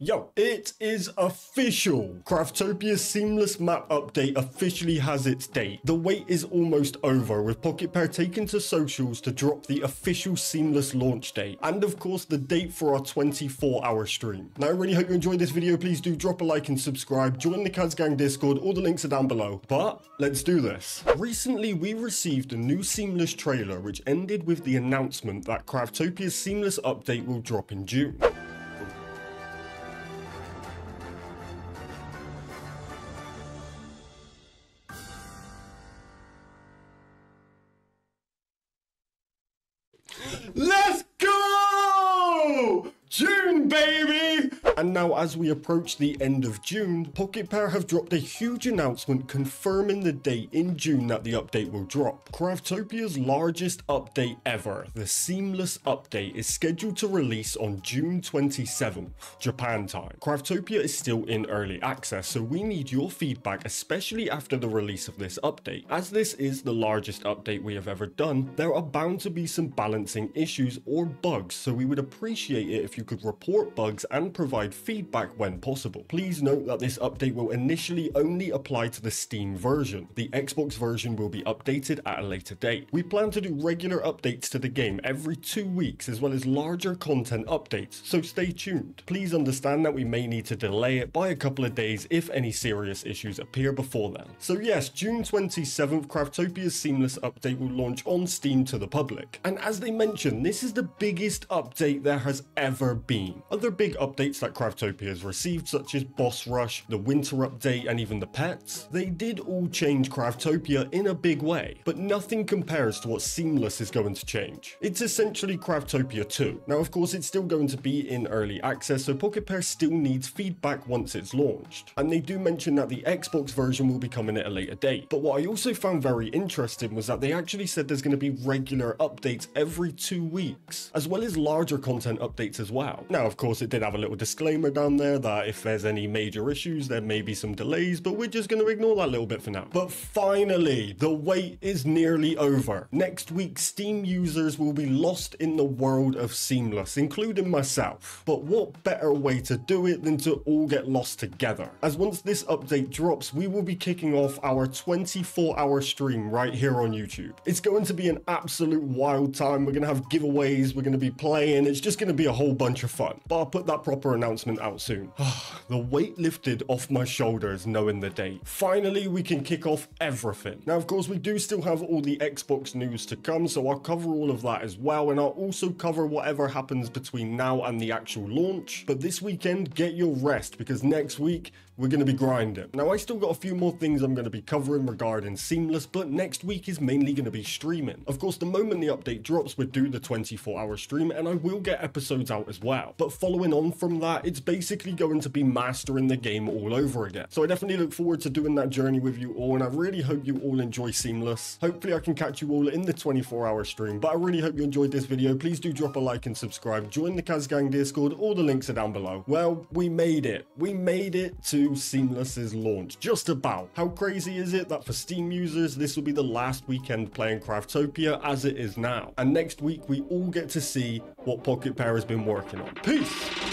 Yo, it is official! Craftopia Seamless Map Update officially has its date. The wait is almost over, with Pocket Pair to socials to drop the official Seamless launch date, and of course the date for our 24-hour stream. Now I really hope you enjoyed this video, please do drop a like and subscribe, join the CazGang Discord, all the links are down below. But, let's do this. Recently we received a new Seamless trailer which ended with the announcement that Craftopia's Seamless Update will drop in June. Let's go! June, baby! And now as we approach the end of June, Pocket Pair have dropped a huge announcement confirming the date in June that the update will drop. Craftopia's largest update ever, the Seamless Update, is scheduled to release on June 27th, Japan time. Craftopia is still in early access, so we need your feedback, especially after the release of this update. As this is the largest update we have ever done, there are bound to be some balancing issues or bugs, so we would appreciate it if you could report bugs and provide feedback when possible. Please note that this update will initially only apply to the Steam version. The Xbox version will be updated at a later date. We plan to do regular updates to the game every two weeks as well as larger content updates, so stay tuned. Please understand that we may need to delay it by a couple of days if any serious issues appear before then. So yes, June 27th, Craftopia's Seamless update will launch on Steam to the public. And as they mentioned, this is the biggest update there has ever been. Other big updates that Craftopia has received, such as Boss Rush, the Winter Update, and even the pets, they did all change Craftopia in a big way, but nothing compares to what Seamless is going to change. It's essentially Craftopia 2. Now, of course, it's still going to be in early access, so Pocket Pair still needs feedback once it's launched. And they do mention that the Xbox version will be coming at a later date. But what I also found very interesting was that they actually said there's going to be regular updates every two weeks, as well as larger content updates as well. Now, of course, it did have a little disclaimer down there that if there's any major issues, there may be some delays, but we're just going to ignore that little bit for now. But finally, the wait is nearly over. Next week, Steam users will be lost in the world of Seamless, including myself. But what better way to do it than to all get lost together? As once this update drops, we will be kicking off our 24 hour stream right here on YouTube. It's going to be an absolute wild time. We're going to have giveaways, we're going to be playing, it's just going to be a whole bunch of fun. But I'll put that proper announcement out soon. the weight lifted off my shoulders knowing the date. Finally, we can kick off everything. Now, of course, we do still have all the Xbox news to come, so I'll cover all of that as well, and I'll also cover whatever happens between now and the actual launch. But this weekend, get your rest, because next week, we're going to be grinding. Now, I still got a few more things I'm going to be covering regarding Seamless, but next week is mainly going to be streaming. Of course, the moment the update drops, we do the 24-hour stream, and I will get episodes out as well. But following on from that, it's basically going to be mastering the game all over again. So I definitely look forward to doing that journey with you all, and I really hope you all enjoy Seamless. Hopefully, I can catch you all in the 24-hour stream, but I really hope you enjoyed this video. Please do drop a like and subscribe. Join the CazGang Discord. All the links are down below. Well, we made it. We made it to Seamless's launch. Just about. How crazy is it that for Steam users, this will be the last weekend playing Craftopia as it is now. And next week, we all get to see what Pocket Pair has been working on. Peace!